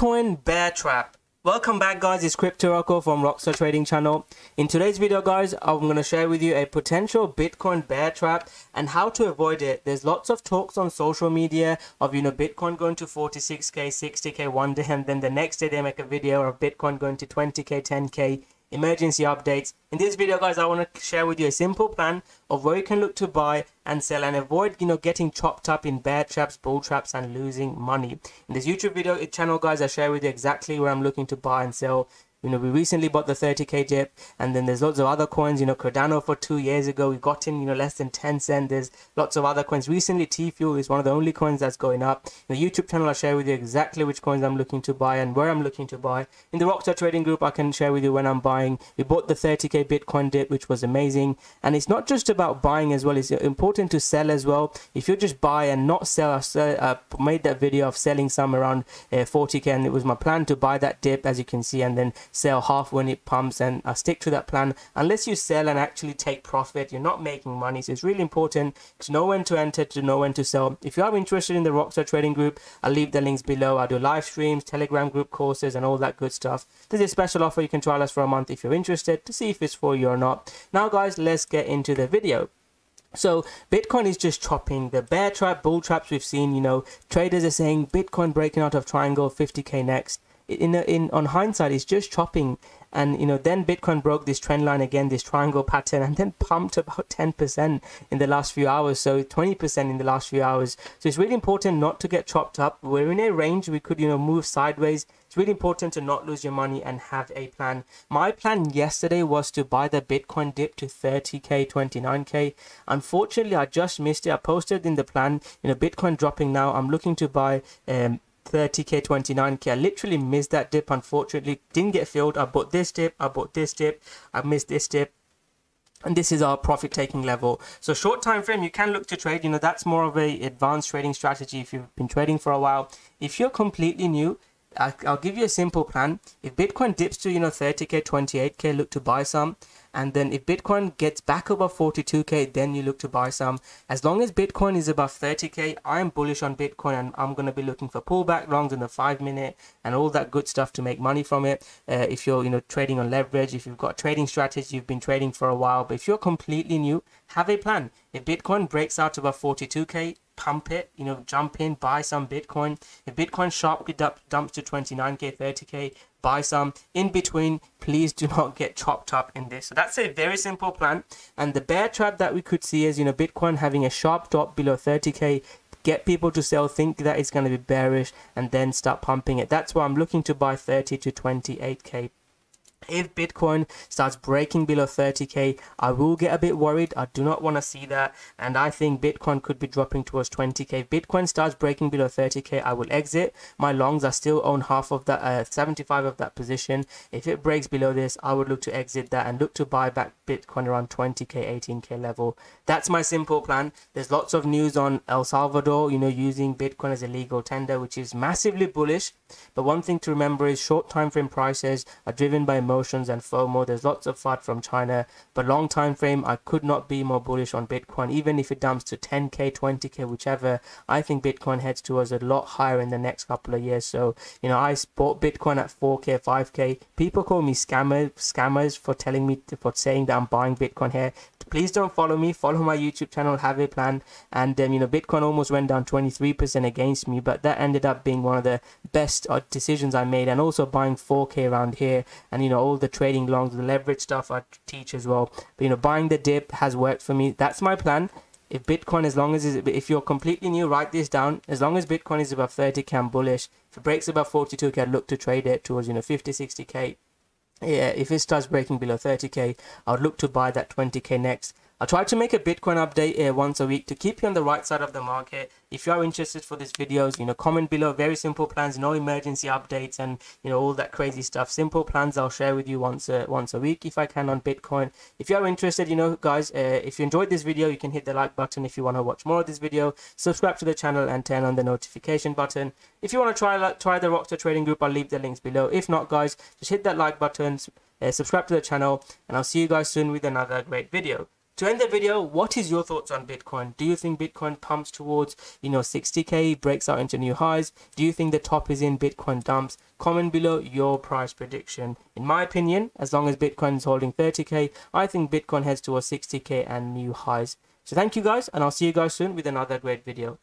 Bitcoin bear trap. Welcome back guys, it's Crypto Rocko from Rockstar Trading Channel. In today's video guys, I'm going to share with you a potential Bitcoin bear trap and how to avoid it. There's lots of talks on social media of, you know, Bitcoin going to 46k, 60k one day and then the next day they make a video of Bitcoin going to 20k, 10k emergency updates. In this video guys, I want to share with you a simple plan of where you can look to buy and sell and avoid, you know, getting chopped up in bear traps, bull traps and losing money. In this YouTube video channel guys, I share with you exactly where I'm looking to buy and sell you know, we recently bought the 30k dip, and then there's lots of other coins. You know, Cardano for two years ago, we got in, you know, less than 10 cent. There's lots of other coins. Recently, T Fuel is one of the only coins that's going up. In the YouTube channel, I'll share with you exactly which coins I'm looking to buy and where I'm looking to buy. In the Rockstar Trading Group, I can share with you when I'm buying. We bought the 30k Bitcoin dip, which was amazing. And it's not just about buying as well, it's important to sell as well. If you just buy and not sell, I uh, made that video of selling some around uh, 40k, and it was my plan to buy that dip, as you can see, and then sell half when it pumps and uh, stick to that plan. Unless you sell and actually take profit you're not making money. So it's really important to know when to enter to know when to sell. If you are interested in the rockstar trading group i'll leave the links below. I do live streams telegram group courses and all that good stuff. There's a special offer you can trial us for a month if you're interested to see if it's for you or not. Now guys let's get into the video. So Bitcoin is just chopping the bear trap, bull traps we've seen. You know, traders are saying Bitcoin breaking out of triangle, 50k next in in on hindsight it's just chopping. And you know then bitcoin broke this trend line again this triangle pattern and then pumped about 10% in the last few hours. So 20% in the last few hours. So it's really important not to get chopped up. We're in a range. We could you know move sideways. It's really important to not lose your money and have a plan. My plan yesterday was to buy the bitcoin dip to 30k 29k unfortunately i just missed it. I posted in the plan you know bitcoin dropping now. I'm looking to buy um 30k 29k i literally missed that dip unfortunately. Didn't get filled. I bought this dip. I bought this dip. I missed this dip. And this is our profit taking level. So short time frame you can look to trade. You know that's more of a advanced trading strategy if you've been trading for a while. If you're completely new I'll give you a simple plan. If Bitcoin dips to, you know, 30k, 28k, look to buy some. And then if Bitcoin gets back above 42k, then you look to buy some. As long as Bitcoin is above 30k, I'm bullish on Bitcoin and I'm going to be looking for pullback longs in the five minute and all that good stuff to make money from it. Uh, if you're, you know, trading on leverage, if you've got trading strategy, you've been trading for a while, but if you're completely new, have a plan. If Bitcoin breaks out above 42k, pump it, you know, jump in, buy some Bitcoin. If Bitcoin sharply dumps to 29k, 30k, buy some. In between, please do not get chopped up in this. So that's a very simple plan. And the bear trap that we could see is, you know, Bitcoin having a sharp drop below 30k, get people to sell, think that it's going to be bearish, and then start pumping it. That's why I'm looking to buy 30 to 28k if Bitcoin starts breaking below 30k, I will get a bit worried. I do not want to see that. And I think Bitcoin could be dropping towards 20k. If Bitcoin starts breaking below 30k, I will exit. My longs, I still own half of that, uh, 75 of that position. If it breaks below this, I would look to exit that and look to buy back Bitcoin around 20k, 18k level. That's my simple plan. There's lots of news on El Salvador, you know, using Bitcoin as a legal tender, which is massively bullish. But one thing to remember is short time frame prices are driven by emotions and FOMO. There's lots of FUD from China, but long time frame, I could not be more bullish on Bitcoin. Even if it dumps to 10k, 20k, whichever, I think Bitcoin heads towards a lot higher in the next couple of years. So, you know, I bought Bitcoin at 4k, 5k. People call me scammers, scammers for telling me, for saying that I'm buying Bitcoin here please don't follow me follow my youtube channel have a plan and um, you know bitcoin almost went down 23% against me but that ended up being one of the best uh, decisions i made and also buying 4k around here and you know all the trading longs the leverage stuff i teach as well. But you know buying the dip has worked for me. That's my plan. If bitcoin as long as if you're completely new write this down. As long as bitcoin is above 30k i'm bullish. If it breaks above 42k i'd look to trade it towards you know 50 60k yeah, if it starts breaking below 30k, I would look to buy that 20k next. I try to make a Bitcoin update uh, once a week to keep you on the right side of the market. If you are interested for these videos, you know, comment below. Very simple plans, no emergency updates, and you know all that crazy stuff. Simple plans I'll share with you once a, once a week if I can on Bitcoin. If you are interested, you know, guys, uh, if you enjoyed this video, you can hit the like button. If you want to watch more of this video, subscribe to the channel and turn on the notification button. If you want to try try the Rockstar Trading Group, I'll leave the links below. If not, guys, just hit that like button, uh, subscribe to the channel, and I'll see you guys soon with another great video. To end the video, what is your thoughts on Bitcoin? Do you think Bitcoin pumps towards, you know, 60k, breaks out into new highs? Do you think the top is in Bitcoin dumps? Comment below your price prediction. In my opinion, as long as Bitcoin is holding 30k, I think Bitcoin heads towards 60k and new highs. So thank you guys, and I'll see you guys soon with another great video.